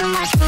too much